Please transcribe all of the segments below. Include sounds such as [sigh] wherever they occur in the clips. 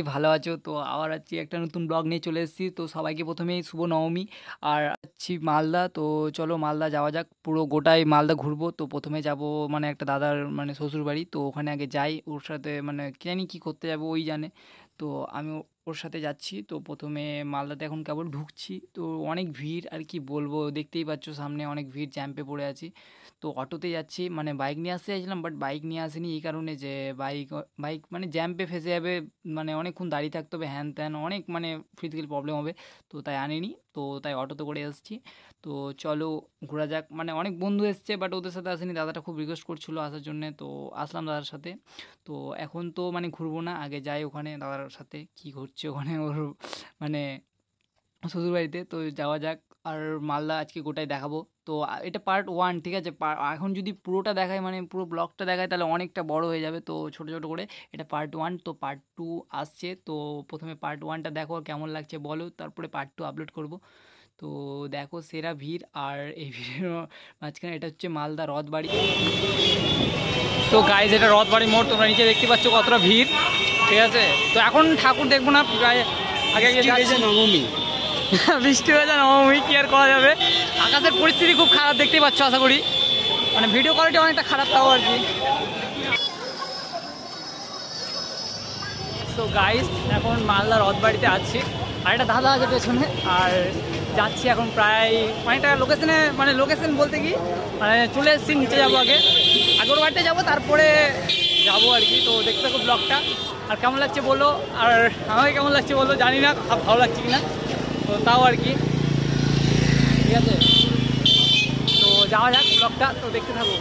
করি ভালো আছো? তো আবার আছি একটা নতুন ব্লগ নিয়ে চলে এসেছি। তো সবাইকে প্রথমেই শুভ নবমী। আর আছি মালদা। তো চলো মালদা যাওয়া যাক। পুরো গোটাই মালদা ঘুরবো। তো প্রথমে যাব মানে একটা দাদার মানে শ্বশুর বাড়ি তো ওখানে আগে যাই। ওর সাথে মানে কি জানি কী করতে যাব, ওই জানে। তো আমি ওর সাথে যাচ্ছি। তো প্রথমে মালদাতে এখন কেবল ঢুকছি। তো অনেক ভিড়। আর কি বলব? দেখতেই পাচ্ছ সামনে অনেক ভিড়। জ্যাম্পে পড়ে আছি। তো অটোতে যাচ্ছি মানে বাইক নিয়ে আসতে চাইছিলাম বাট বাইক নিয়ে আসিনি এই কারণে যে বাইক বাইক মানে জ্যাম্পে ফেসে যাবে মানে অনেকক্ষণ দাঁড়িয়ে থাকতে হবে, হ্যান ত্যান অনেক মানে ফিজিক্যাল প্রবলেম হবে, তো তাই আনিনি, তো তাই অটোতে করে এসেছি। তো চলো ঘোরা যাক মানে অনেক বন্ধু এসছে বাট ওদের সাথে আসেনি, দাদাটা খুব রিকোয়েস্ট করছিল আসার জন্যে, তো আসলাম দাদার সাথে। তো এখন তো মানে ঘুরবো না, আগে যাই ওখানে দাদার সাথে, কি ঘুরছে ওখানে ওর মানে শ্বশুরবাড়িতে, তো যাওয়া যাক, আর মালদা আজকে গোটাই দেখাবো। তো এটা পার্ট ওয়ান ঠিক আছে? এখন যদি পুরোটা দেখায় মানে পুরো ব্লগটা দেখায় তাহলে অনেকটা বড় হয়ে যাবে। তো ছোট ছোট করে এটা পার্ট ওয়ান তো পার্ট টু আসছে। তো প্রথমে পার্ট ওয়ানটা দেখো কেমন লাগছে বলো তারপরে পার্ট টু আপলোড করব। তো দেখো সেরা ভিড় আর এই ভিড়ের মাঝখানে এটা হচ্ছে মালদা রথবাড়ি তো গাইজ এটা রথবাড়ি মোড় তোমরা নিচে দেখতে পাচ্ছ কতটা ভিড় ঠিক আছে? তো এখন ঠাকুর দেখব না প্রায় আগে। নবমী। [laughs] বৃষ্টি হয়ে যায় কি আর করা যাবে। আকাশের পরিস্থিতি খুব খারাপ, দেখতেই পাচ্ছ, আশা করি। মানে ভিডিও কোয়ালিটি অনেকটা খারাপ তাও আর কি। তো গাইস এখন মালদা রথবাড়িতে আছি। আর একটা দাদা আছে পেছনে, আর যাচ্ছি এখন প্রায় অনেকটা লোকেশনে মানে লোকেশন বলতে কি মানে চলে এসেছি, নিচে যাব আগে। আগের বাড়িতে যাব, তারপরে যাব আর কি। তো দেখতে থাকো ব্লগটা আর কেমন লাগছে বলো? আর আমাকে কেমন লাগছে বলো? জানি না, ভালো লাগছে কিনা। তো তাও আর কি। ঠিক আছে। তো যাওয়া যাক ব্লগটা তো দেখতে থাকো।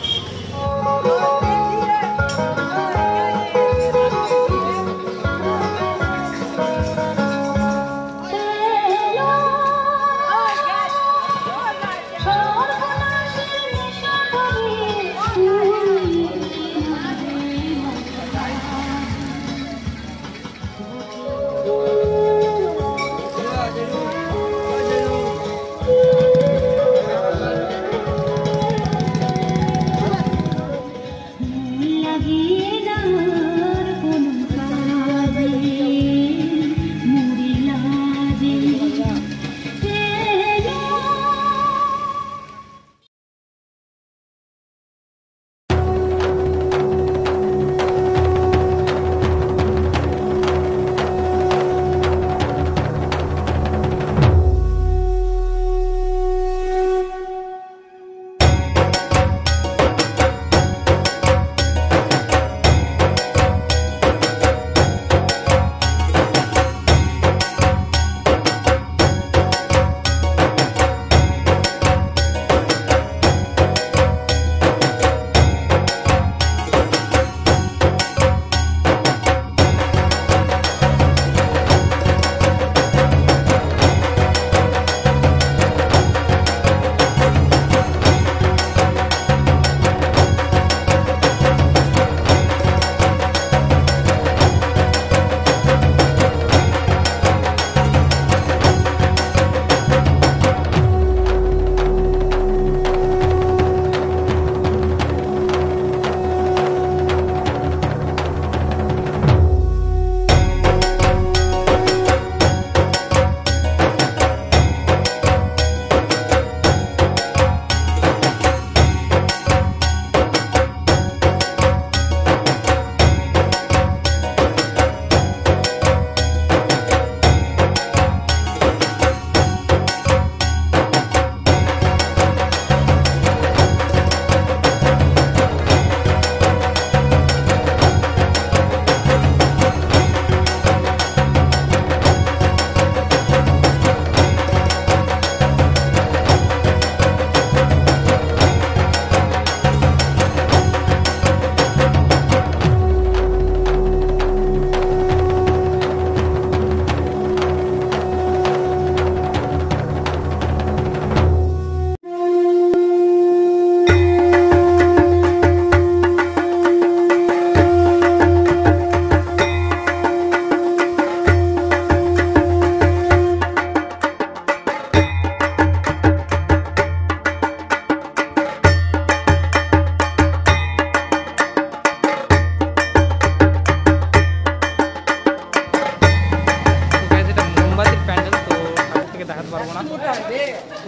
দেখাতে পারব না।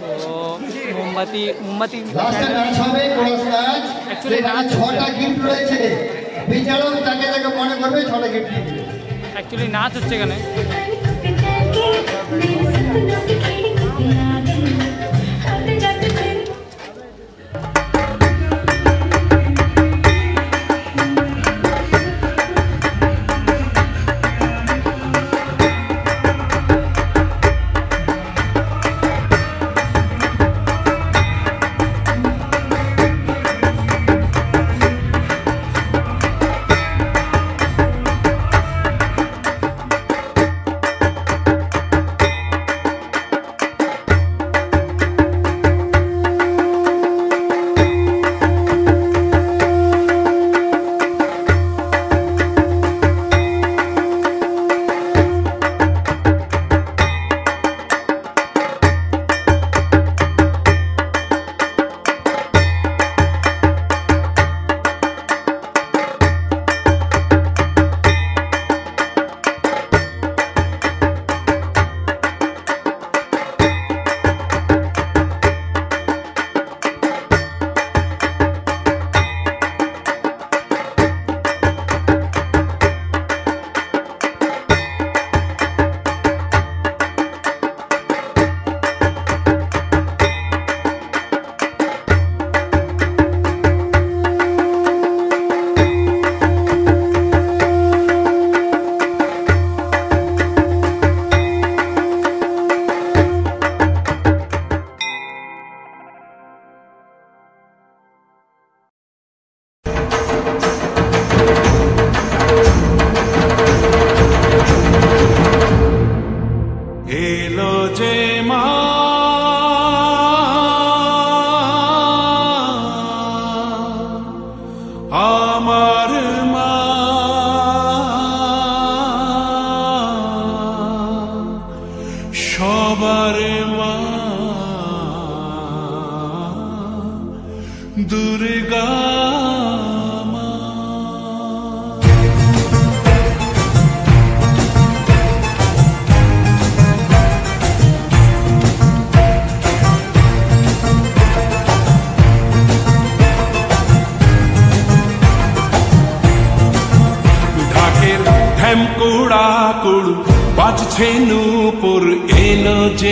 তো মোমবাতি মোমবাতি অ্যাকচুয়ালি নাচ হচ্ছে এখানে।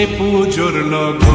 পুজোর লগন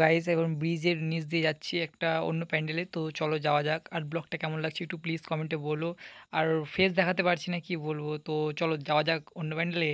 গাইজ এখন ব্রিজের নিচ দিয়ে যাচ্ছি একটা অন্য প্যান্ডেলে তো চলো যাওয়া যাক আর ব্লগটা কেমন লাগছে একটু প্লিজ কমেন্টে বলো আর ফেস দেখাতে পারছি না কি বলব তো চলো যাওয়া যাক অন্য প্যান্ডেলে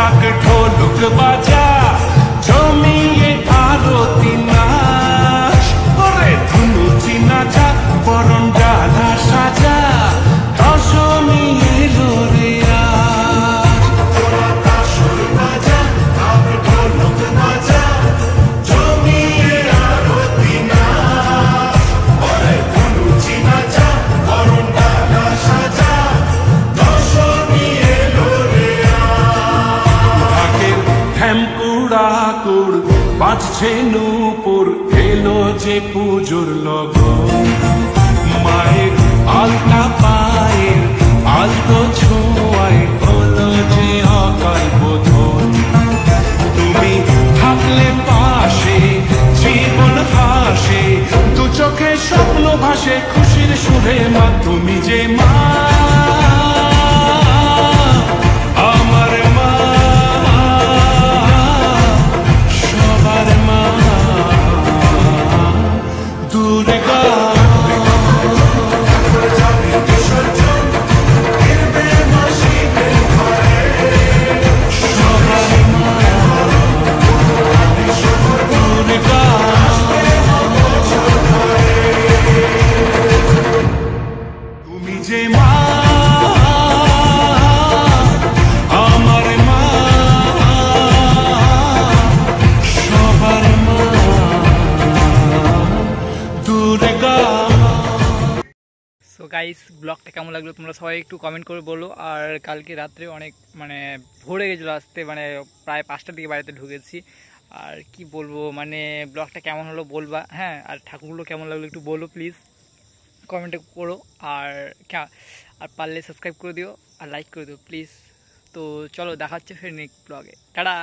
ঢাক ঢোলক বাজা ভাসে খুশির সুরে মা তুমি যে মা গাইস ব্লগটা কেমন লাগল তোমরা সবাই একটু কমেন্ট করে বলো। আর কালকে রাত্রে অনেক মানে ভোরে গেছিল আসতে মানে প্রায় পাঁচটার দিকে বাড়িতে ঢুকেছি। আর কি বলব মানে ব্লগটা কেমন হলো বলবা। হ্যাঁ আর ঠাকুরগুলো কেমন লাগল একটু বলো প্লিজ কমেন্টে করো। আর আর পারলে সাবস্ক্রাইব করে দিও, আর লাইক করে দিও প্লিজ তো চলো দেখাচ্ছে ফের নেক্সট ব্লগে টাটা!